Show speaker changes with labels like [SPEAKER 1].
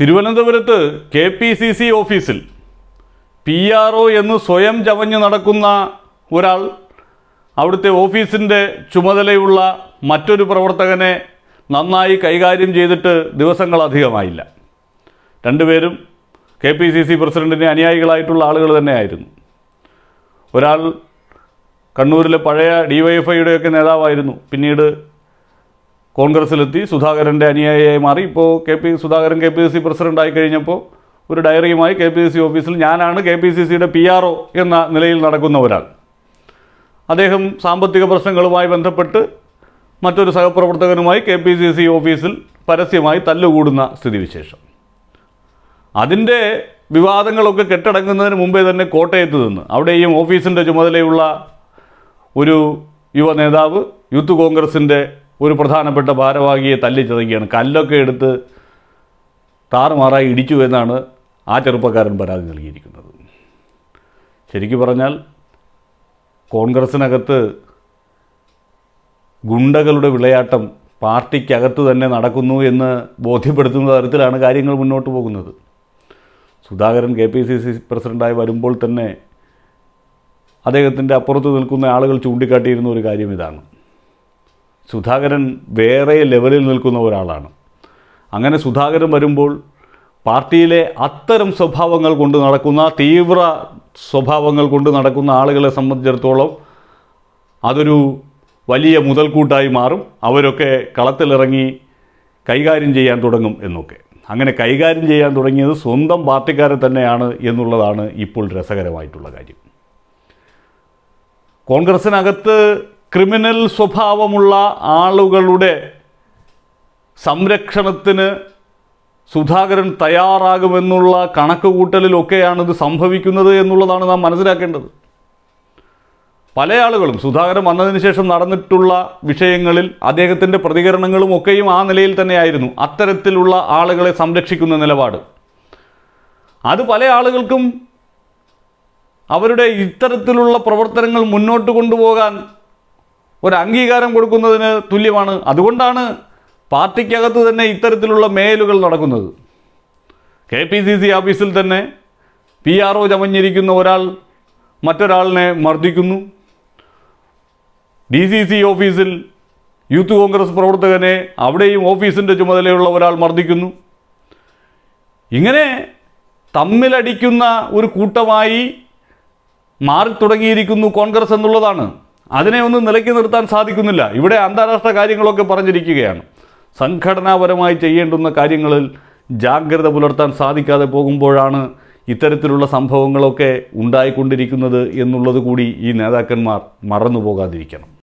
[SPEAKER 1] തിരുവനന്തപുരത്ത് K P C C ഓഫീസിൽ P R O എന്ന് സ്വയം ചവഞ്ഞ് നടക്കുന്ന ഒരാൾ അവിടുത്തെ ഓഫീസിന്റെ ചുമതലയുള്ള മറ്റൊരു പ്രവർത്തകനെ നന്നായി കൈകാര്യം ചെയ്തിട്ട് ദിവസങ്ങളധികമായില്ല. രണ്ടുപേരും കെ പി സി സി പ്രസിഡന്റിന്റെ അനുയായികളായിട്ടുള്ള ആളുകൾ തന്നെയായിരുന്നു. ഒരാൾ കണ്ണൂരിലെ പഴയ ഡി വൈ എഫ് ഐയുടെയൊക്കെ നേതാവായിരുന്നു. പിന്നീട് കോൺഗ്രസ്സിലെത്തി സുധാകരന്റെ അനുയായിയായി മാറി. ഇപ്പോൾ K P Sudhakaran K P C പ്രസിഡന്റായി കഴിഞ്ഞപ്പോൾ ഒരു ഡയറിയുമായി കെ പി സി ഓഫീസിൽ ഞാനാണ് കെ പി സി സിയുടെ പി ആർ ഒ എന്ന നിലയിൽ നടക്കുന്ന ഒരാൾ. അദ്ദേഹം സാമ്പത്തിക പ്രശ്നങ്ങളുമായി ബന്ധപ്പെട്ട് മറ്റൊരു സഹപ്രവർത്തകനുമായി കെ പി സി സി ഓഫീസിൽ പരസ്യമായി തല്ലുകൂടുന്ന സ്ഥിതിവിശേഷം. അതിന്റെ വിവാദങ്ങളൊക്കെ കെട്ടടങ്ങുന്നതിന് മുമ്പേ തന്നെ കോട്ടയത്ത് നിന്ന് അവിടെയും ഓഫീസിന്റെ ചുമതലയുള്ള ഒരു യുവ നേതാവ് യൂത്ത് കോൺഗ്രസിന്റെ ഒരു പ്രധാനപ്പെട്ട ഭാരവാഹിയെ തല്ലിച്ചതയ്ക്കുകയാണ് കല്ലൊക്കെ എടുത്ത് താറുമാറായി ഇടിച്ചു എന്നാണ് ആ ചെറുപ്പക്കാരൻ പരാതി നൽകിയിരിക്കുന്നത്. ശരിക്കു പറഞ്ഞാൽ കോൺഗ്രസ്സിനകത്ത് ഗുണ്ടകളുടെ വിളയാട്ടം പാർട്ടിക്കകത്ത് തന്നെ നടക്കുന്നു എന്ന് ബോധ്യപ്പെടുത്തുന്ന തരത്തിലാണ് കാര്യങ്ങൾ മുന്നോട്ട് പോകുന്നത്. Sudhakaran K P C C പ്രസിഡന്റായി വരുമ്പോൾ തന്നെ അദ്ദേഹത്തിന്റെ അപ്പുറത്ത് നിൽക്കുന്ന ആളുകൾ ചൂണ്ടിക്കാട്ടിയിരുന്ന ഒരു കാര്യം ഇതാണ്. സുധാകരൻ വേറെ ലെവലിൽ നിൽക്കുന്ന ഒരാളാണ്. അങ്ങനെ സുധാകരൻ വരുമ്പോൾ പാർട്ടിയിലെ അത്തരം സ്വഭാവങ്ങൾ കൊണ്ട് നടക്കുന്ന തീവ്ര സ്വഭാവങ്ങൾ കൊണ്ട് നടക്കുന്ന ആളുകളെ സംബന്ധിച്ചിടത്തോളം അതൊരു വലിയ മുതൽക്കൂട്ടായി മാറും. അവരൊക്കെ കളത്തിലിറങ്ങി കൈകാര്യം ചെയ്യാൻ തുടങ്ങും എന്നൊക്കെ. അങ്ങനെ കൈകാര്യം ചെയ്യാൻ തുടങ്ങിയത് സ്വന്തം പാർട്ടിക്കാരെ തന്നെയാണ് എന്നുള്ളതാണ് ഇപ്പോൾ രസകരമായിട്ടുള്ള കാര്യം. കോൺഗ്രസിനകത്ത് ക്രിമിനൽ സ്വഭാവമുള്ള ആളുകളുടെ സംരക്ഷണത്തിന് സുധാകരൻ തയ്യാറാകുമെന്നുള്ള കണക്കുകൂട്ടലിലൊക്കെയാണ് ഇത് സംഭവിക്കുന്നത് എന്നുള്ളതാണ് നാം മനസ്സിലാക്കേണ്ടത്. പല ആളുകളും സുധാകരൻ വന്നതിന് ശേഷം നടന്നിട്ടുള്ള വിഷയങ്ങളിൽ അദ്ദേഹത്തിന്റെ പ്രതികരണങ്ങളും ഒക്കെയും ആ നിലയിൽ തന്നെയായിരുന്നു. അത്തരത്തിലുള്ള ആളുകളെ സംരക്ഷിക്കുന്ന നിലപാട്. അത് പല ആളുകൾക്കും അവരുടെ ഇത്തരത്തിലുള്ള പ്രവർത്തനങ്ങൾ മുന്നോട്ട് കൊണ്ടുപോകാൻ ഒരു അംഗീകാരം കൊടുക്കുന്നതിന് തുല്യമാണ്. അതുകൊണ്ടാണ് പാർട്ടിക്കകത്ത് തന്നെ ഇത്തരത്തിലുള്ള മേലുകൾ നടക്കുന്നത്. കെ പി സി സി ഓഫീസിൽ തന്നെ പി ആർ ഒ ചമഞ്ഞിരിക്കുന്ന ഒരാൾ മറ്റൊരാളിനെ മർദ്ദിക്കുന്നു. ഡി സി സി ഓഫീസിൽ യൂത്ത് കോൺഗ്രസ് പ്രവർത്തകനെ അവിടെയും ഓഫീസിന്റെ ചുമതലയുള്ള ഒരാൾ മർദ്ദിക്കുന്നു. ഇങ്ങനെ തമ്മിലടിക്കുന്ന ഒരു കൂട്ടമായി മാറി തുടങ്ങിയിരിക്കുന്നു കോൺഗ്രസ് എന്നുള്ളതാണ്. അതിനെ ഒന്നും നിലയ്ക്ക് നിർത്താൻ സാധിക്കുന്നില്ല. ഇവിടെ അന്താരാഷ്ട്ര കാര്യങ്ങളൊക്കെ പറഞ്ഞിരിക്കുകയാണ്. സംഘടനാപരമായി ചെയ്യേണ്ടുന്ന കാര്യങ്ങളിൽ ജാഗ്രത പുലർത്താൻ സാധിക്കാതെ പോകുമ്പോഴാണ് ഇത്തരത്തിലുള്ള സംഭവങ്ങളൊക്കെ ഉണ്ടായിക്കൊണ്ടിരിക്കുന്നത് എന്നുള്ളത് കൂടി ഈ നേതാക്കന്മാർ മറന്നു പോകാതിരിക്കണം